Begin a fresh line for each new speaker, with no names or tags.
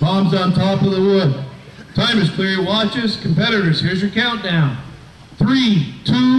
Bombs on top of the wood. Time is clear. Watches. Competitors, here's your countdown. Three, two,